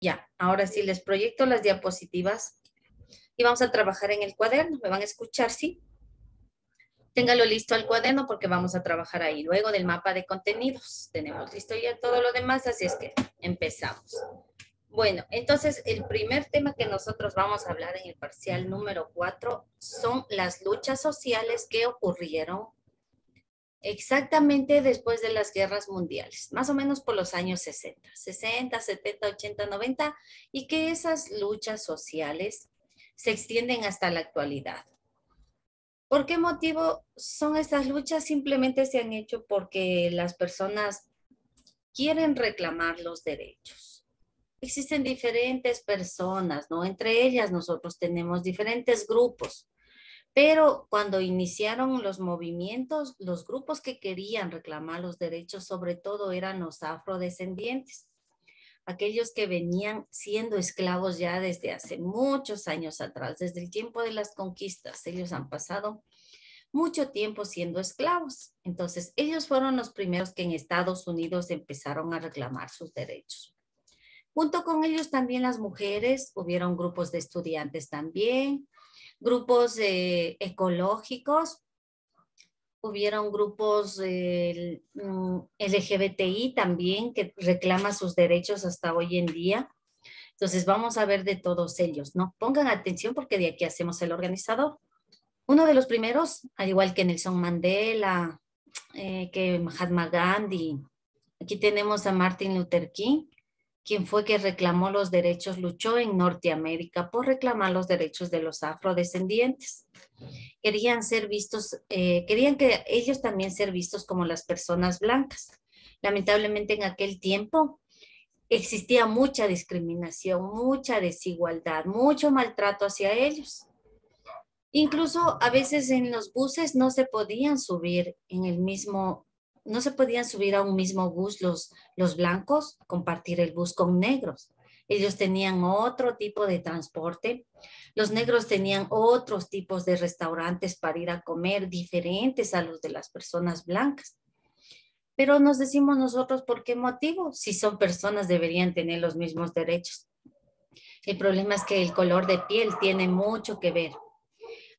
Ya, ahora sí les proyecto las diapositivas y vamos a trabajar en el cuaderno. ¿Me van a escuchar? Sí. Téngalo listo al cuaderno porque vamos a trabajar ahí. Luego del mapa de contenidos. Tenemos listo ya todo lo demás, así es que empezamos. Bueno, entonces el primer tema que nosotros vamos a hablar en el parcial número 4 son las luchas sociales que ocurrieron exactamente después de las guerras mundiales, más o menos por los años 60, 60, 70, 80, 90, y que esas luchas sociales se extienden hasta la actualidad. ¿Por qué motivo son estas luchas? Simplemente se han hecho porque las personas quieren reclamar los derechos. Existen diferentes personas, ¿no? Entre ellas nosotros tenemos diferentes grupos pero cuando iniciaron los movimientos, los grupos que querían reclamar los derechos sobre todo eran los afrodescendientes, aquellos que venían siendo esclavos ya desde hace muchos años atrás, desde el tiempo de las conquistas. Ellos han pasado mucho tiempo siendo esclavos. Entonces, ellos fueron los primeros que en Estados Unidos empezaron a reclamar sus derechos. Junto con ellos también las mujeres, hubieron grupos de estudiantes también, grupos eh, ecológicos, hubieron grupos eh, LGBTI también que reclaman sus derechos hasta hoy en día. Entonces vamos a ver de todos ellos, ¿no? Pongan atención porque de aquí hacemos el organizador. Uno de los primeros, al igual que Nelson Mandela, eh, que Mahatma Gandhi, aquí tenemos a Martin Luther King, quien fue que reclamó los derechos, luchó en Norteamérica por reclamar los derechos de los afrodescendientes. Querían ser vistos, eh, querían que ellos también ser vistos como las personas blancas. Lamentablemente en aquel tiempo existía mucha discriminación, mucha desigualdad, mucho maltrato hacia ellos. Incluso a veces en los buses no se podían subir en el mismo no se podían subir a un mismo bus los, los blancos, compartir el bus con negros. Ellos tenían otro tipo de transporte. Los negros tenían otros tipos de restaurantes para ir a comer diferentes a los de las personas blancas. Pero nos decimos nosotros, ¿por qué motivo? Si son personas deberían tener los mismos derechos. El problema es que el color de piel tiene mucho que ver.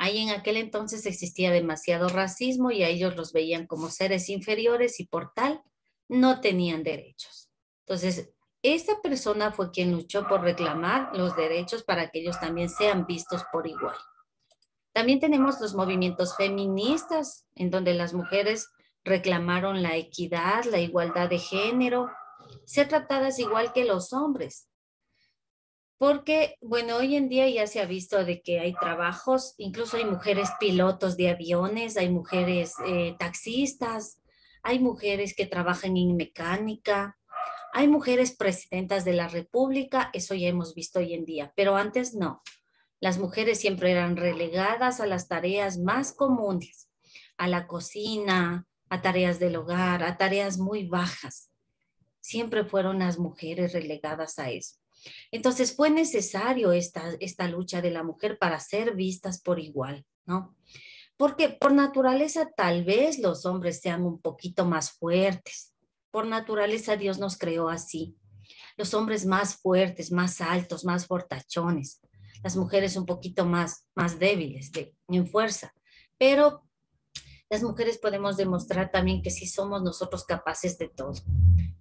Ahí en aquel entonces existía demasiado racismo y a ellos los veían como seres inferiores y por tal no tenían derechos. Entonces, esta persona fue quien luchó por reclamar los derechos para que ellos también sean vistos por igual. También tenemos los movimientos feministas, en donde las mujeres reclamaron la equidad, la igualdad de género, ser tratadas igual que los hombres. Porque, bueno, hoy en día ya se ha visto de que hay trabajos, incluso hay mujeres pilotos de aviones, hay mujeres eh, taxistas, hay mujeres que trabajan en mecánica, hay mujeres presidentas de la República, eso ya hemos visto hoy en día, pero antes no. Las mujeres siempre eran relegadas a las tareas más comunes, a la cocina, a tareas del hogar, a tareas muy bajas. Siempre fueron las mujeres relegadas a eso. Entonces fue necesario esta, esta lucha de la mujer para ser vistas por igual, ¿no? Porque por naturaleza tal vez los hombres sean un poquito más fuertes. Por naturaleza Dios nos creó así. Los hombres más fuertes, más altos, más fortachones. Las mujeres un poquito más, más débiles de, en fuerza. Pero las mujeres podemos demostrar también que sí somos nosotros capaces de todo.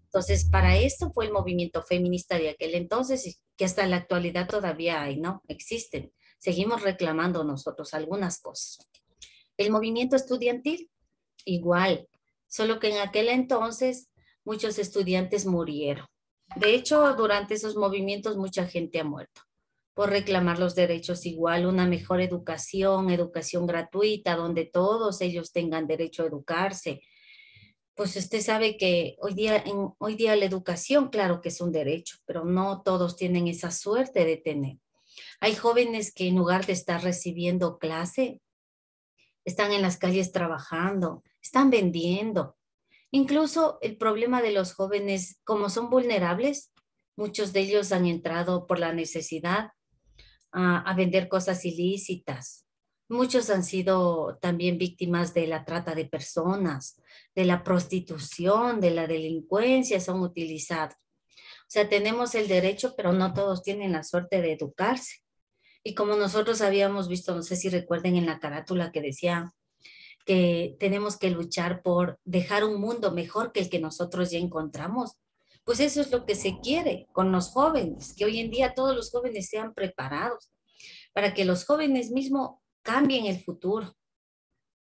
Entonces, para esto fue el movimiento feminista de aquel entonces, que hasta la actualidad todavía hay, ¿no? Existen. Seguimos reclamando nosotros algunas cosas. El movimiento estudiantil, igual, solo que en aquel entonces muchos estudiantes murieron. De hecho, durante esos movimientos mucha gente ha muerto por reclamar los derechos igual, una mejor educación, educación gratuita, donde todos ellos tengan derecho a educarse, pues usted sabe que hoy día, hoy día la educación, claro que es un derecho, pero no todos tienen esa suerte de tener. Hay jóvenes que en lugar de estar recibiendo clase, están en las calles trabajando, están vendiendo. Incluso el problema de los jóvenes, como son vulnerables, muchos de ellos han entrado por la necesidad a, a vender cosas ilícitas, Muchos han sido también víctimas de la trata de personas, de la prostitución, de la delincuencia, son utilizados. O sea, tenemos el derecho, pero no todos tienen la suerte de educarse. Y como nosotros habíamos visto, no sé si recuerden en la carátula que decía que tenemos que luchar por dejar un mundo mejor que el que nosotros ya encontramos. Pues eso es lo que se quiere con los jóvenes, que hoy en día todos los jóvenes sean preparados para que los jóvenes mismos cambien el futuro,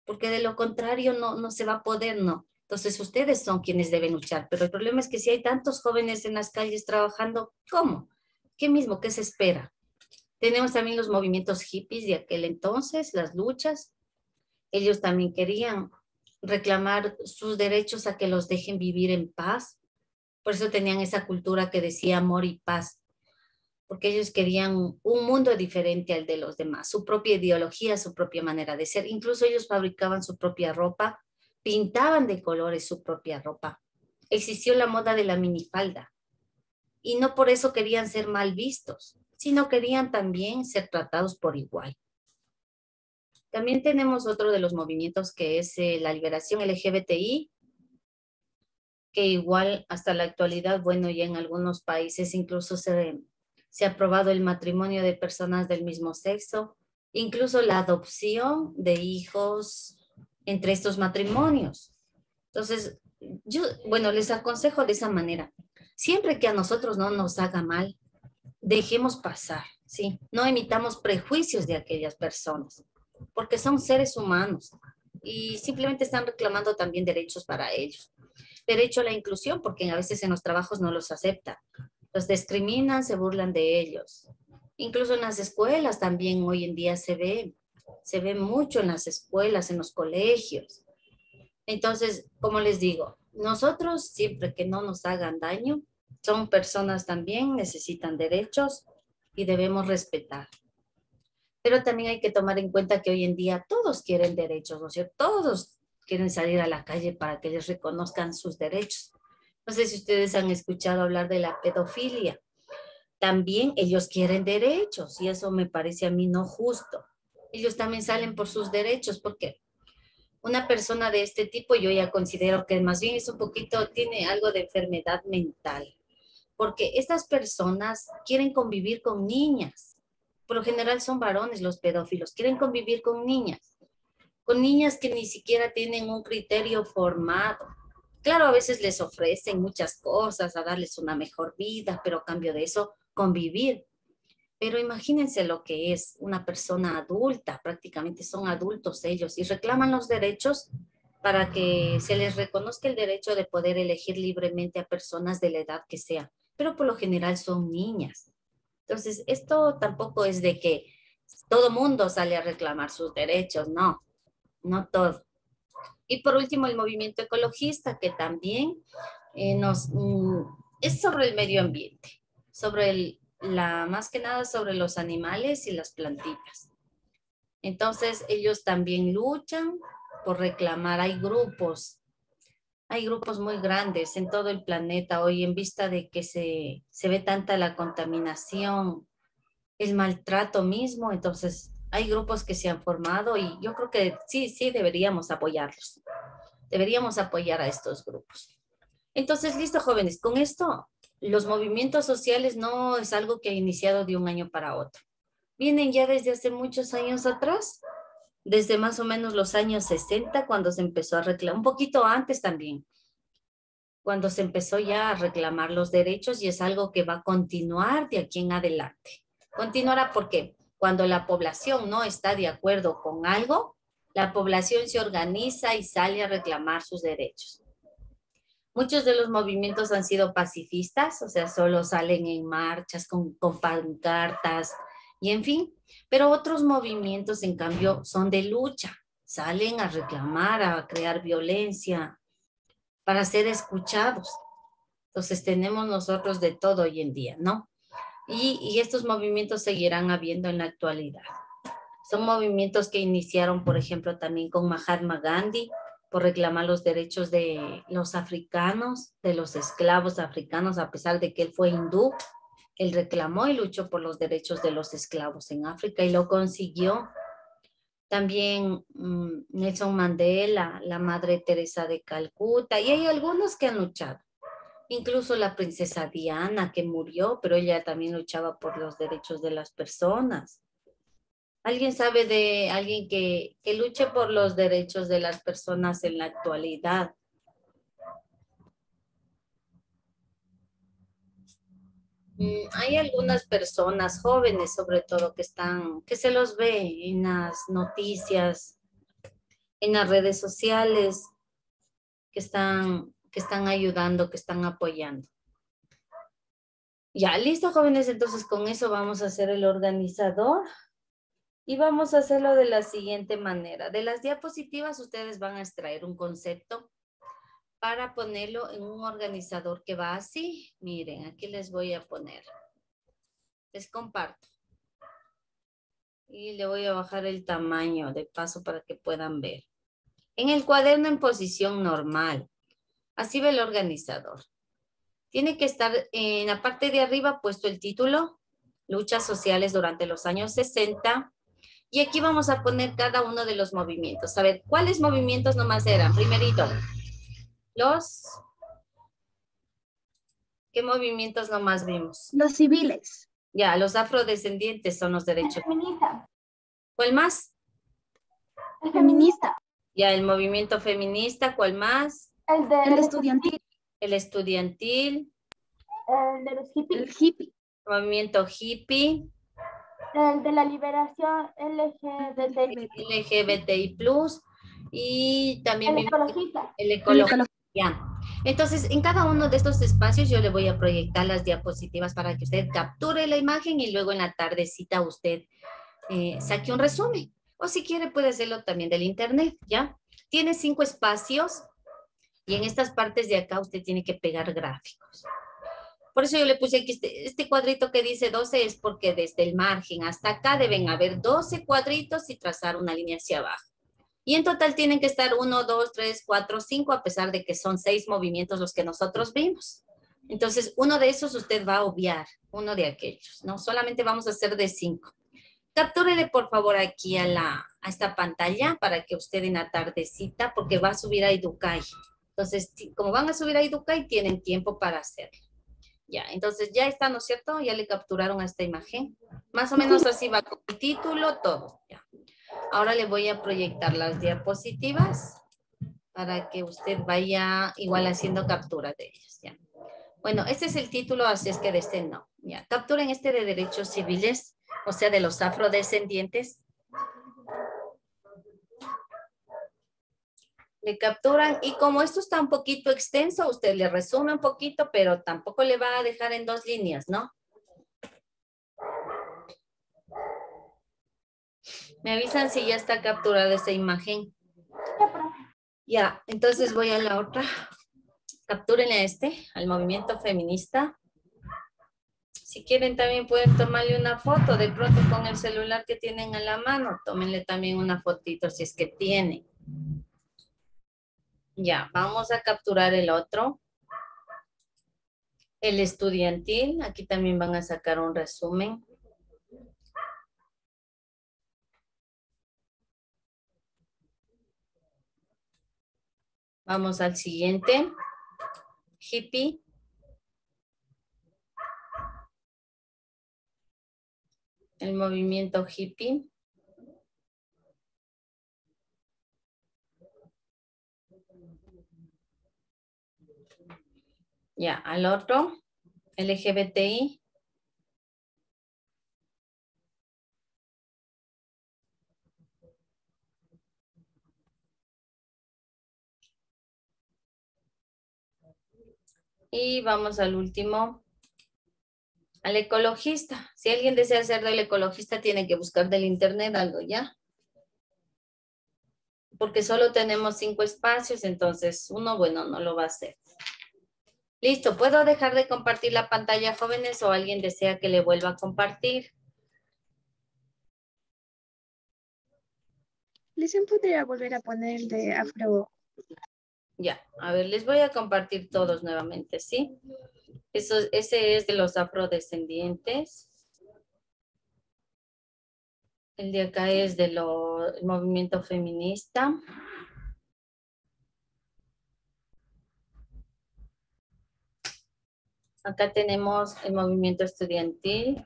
porque de lo contrario no, no se va a poder, no. Entonces ustedes son quienes deben luchar, pero el problema es que si hay tantos jóvenes en las calles trabajando, ¿cómo? ¿Qué mismo? ¿Qué se espera? Tenemos también los movimientos hippies de aquel entonces, las luchas. Ellos también querían reclamar sus derechos a que los dejen vivir en paz. Por eso tenían esa cultura que decía amor y paz, porque ellos querían un mundo diferente al de los demás, su propia ideología, su propia manera de ser. Incluso ellos fabricaban su propia ropa pintaban de colores su propia ropa. Existió la moda de la minifalda. Y no por eso querían ser mal vistos, sino querían también ser tratados por igual. También tenemos otro de los movimientos que es eh, la liberación LGBTI, que igual hasta la actualidad, bueno, ya en algunos países incluso se, se ha aprobado el matrimonio de personas del mismo sexo, incluso la adopción de hijos entre estos matrimonios. Entonces, yo, bueno, les aconsejo de esa manera. Siempre que a nosotros no nos haga mal, dejemos pasar, ¿sí? No emitamos prejuicios de aquellas personas, porque son seres humanos y simplemente están reclamando también derechos para ellos. Derecho a la inclusión, porque a veces en los trabajos no los aceptan. Los discriminan, se burlan de ellos. Incluso en las escuelas también hoy en día se ve se ve mucho en las escuelas, en los colegios. Entonces, como les digo, nosotros siempre que no nos hagan daño, son personas también, necesitan derechos y debemos respetar. Pero también hay que tomar en cuenta que hoy en día todos quieren derechos, ¿no es cierto? Todos quieren salir a la calle para que les reconozcan sus derechos. No sé si ustedes han escuchado hablar de la pedofilia. También ellos quieren derechos y eso me parece a mí no justo ellos también salen por sus derechos, porque una persona de este tipo yo ya considero que más bien es un poquito, tiene algo de enfermedad mental, porque estas personas quieren convivir con niñas, por lo general son varones los pedófilos, quieren convivir con niñas, con niñas que ni siquiera tienen un criterio formado. Claro, a veces les ofrecen muchas cosas, a darles una mejor vida, pero a cambio de eso, convivir. Pero imagínense lo que es una persona adulta, prácticamente son adultos ellos y reclaman los derechos para que se les reconozca el derecho de poder elegir libremente a personas de la edad que sea, pero por lo general son niñas. Entonces, esto tampoco es de que todo mundo sale a reclamar sus derechos, no, no todo. Y por último, el movimiento ecologista, que también eh, nos, mm, es sobre el medio ambiente, sobre el, la, más que nada sobre los animales y las plantitas. Entonces, ellos también luchan por reclamar. Hay grupos, hay grupos muy grandes en todo el planeta hoy en vista de que se, se ve tanta la contaminación, el maltrato mismo. Entonces, hay grupos que se han formado y yo creo que sí, sí deberíamos apoyarlos. Deberíamos apoyar a estos grupos. Entonces, listo, jóvenes, con esto los movimientos sociales no es algo que ha iniciado de un año para otro. Vienen ya desde hace muchos años atrás, desde más o menos los años 60, cuando se empezó a reclamar, un poquito antes también, cuando se empezó ya a reclamar los derechos y es algo que va a continuar de aquí en adelante. Continuará porque cuando la población no está de acuerdo con algo, la población se organiza y sale a reclamar sus derechos. Muchos de los movimientos han sido pacifistas, o sea, solo salen en marchas con, pancartas y en fin, pero otros movimientos, en cambio, son de lucha, salen a reclamar, a crear violencia para ser escuchados. Entonces tenemos nosotros de todo hoy en día, ¿no? Y, estos movimientos seguirán habiendo en la actualidad. Son movimientos que iniciaron, por ejemplo, también con Mahatma Gandhi, por reclamar los derechos de los africanos, de los esclavos africanos, a pesar de que él fue hindú. Él reclamó y luchó por los derechos de los esclavos en África y lo consiguió. También mm, Nelson Mandela, la Madre Teresa de Calcuta, y hay algunos que han luchado. Incluso la princesa Diana que murió, pero ella también luchaba por los derechos de las personas. ¿Alguien sabe de alguien que, que luche por los derechos de las personas en la actualidad? Mm, hay algunas personas jóvenes, sobre todo, que están, que se los ve en las noticias, en las redes sociales, que están, que están ayudando, que están apoyando. Ya, listo, jóvenes. Entonces, con eso vamos a hacer el organizador. Y vamos a hacerlo de la siguiente manera. De las diapositivas, ustedes van a extraer un concepto para ponerlo en un organizador que va así. Miren, aquí les voy a poner. Les comparto. Y le voy a bajar el tamaño de paso para que puedan ver. En el cuaderno en posición normal. Así ve el organizador. Tiene que estar en la parte de arriba puesto el título, luchas sociales durante los años 60. Y aquí vamos a poner cada uno de los movimientos. A ver, ¿cuáles movimientos nomás eran? Primerito, los... ¿Qué movimientos nomás vimos? Los civiles. Ya, los afrodescendientes son los derechos. El feminista. ¿Cuál más? El feminista. Ya, el movimiento feminista. ¿Cuál más? El, de el estudiantil. El estudiantil. El de los hippies. El hippie. Movimiento hippie. El de la liberación LGBTI. LGBTI+. Y también... El ecologista. El ecologista. Ya. Entonces, en cada uno de estos espacios yo le voy a proyectar las diapositivas para que usted capture la imagen y luego en la tardecita usted eh, saque un resumen. O si quiere puede hacerlo también del internet, ¿ya? Tiene cinco espacios y en estas partes de acá usted tiene que pegar gráficos. Por eso yo le puse aquí este, este cuadrito que dice 12 es porque desde el margen hasta acá deben haber 12 cuadritos y trazar una línea hacia abajo. Y en total tienen que estar uno, dos, tres, cuatro, cinco, a pesar de que son seis movimientos los que nosotros vimos. Entonces, uno de esos usted va a obviar, uno de aquellos, ¿no? Solamente vamos a hacer de cinco. Captúrele, por favor, aquí a, la, a esta pantalla para que usted en la tardecita, porque va a subir a Educay. Entonces, como van a subir a Educay, tienen tiempo para hacerlo. Ya, entonces ya está, ¿no es cierto? Ya le capturaron a esta imagen. Más o menos así va con el título, todo. Ya. Ahora le voy a proyectar las diapositivas para que usted vaya igual haciendo captura de ellas. ¿ya? Bueno, este es el título, así es que de este no. ¿ya? Capturen este de derechos civiles, o sea, de los afrodescendientes. Le capturan y como esto está un poquito extenso, usted le resume un poquito, pero tampoco le va a dejar en dos líneas, ¿no? Me avisan si ya está capturada esa imagen. Ya, entonces voy a la otra. Capturen a este, al movimiento feminista. Si quieren también pueden tomarle una foto de pronto con el celular que tienen en la mano. Tómenle también una fotito si es que tienen. Ya, vamos a capturar el otro. El estudiantil, aquí también van a sacar un resumen. Vamos al siguiente. Hippie. El movimiento hippie. Ya, al otro. LGBTI. Y vamos al último, al ecologista. Si alguien desea ser del ecologista, tiene que buscar del internet algo, ¿ya? Porque solo tenemos cinco espacios, entonces uno, bueno, no lo va a hacer. Listo, ¿puedo dejar de compartir la pantalla, jóvenes, o alguien desea que le vuelva a compartir? ¿Les podría volver a poner de afro ya, a ver, les voy a compartir todos nuevamente, ¿sí? Eso, ese es de los afrodescendientes. El de acá es del movimiento feminista. Acá tenemos el movimiento estudiantil.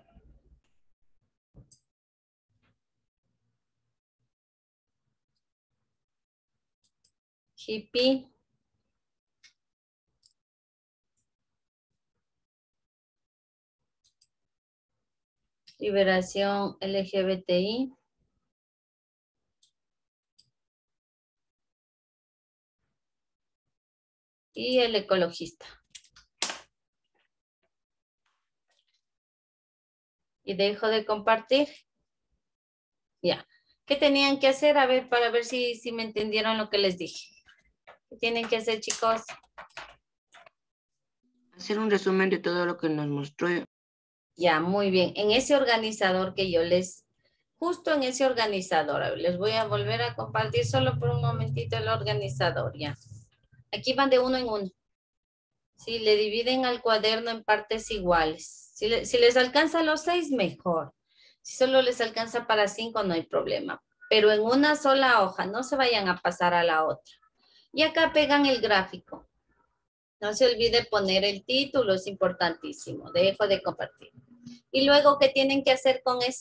Hippie. Liberación LGBTI. Y el ecologista. Y dejo de compartir. Ya. ¿Qué tenían que hacer? A ver, para ver si, si me entendieron lo que les dije. ¿Qué tienen que hacer, chicos? Hacer un resumen de todo lo que nos mostró. Ya, muy bien. En ese organizador que yo les, justo en ese organizador, les voy a volver a compartir solo por un momentito el organizador, ya. Aquí van de uno en uno. Si le dividen al cuaderno en partes iguales. Si, les alcanza los seis, mejor. Si solo les alcanza para cinco, no hay problema. Pero en una sola hoja, no se vayan a pasar a la otra. Y acá pegan el gráfico. No se olvide poner el título, es importantísimo. Dejo de compartir. Y luego, ¿qué tienen que hacer con ese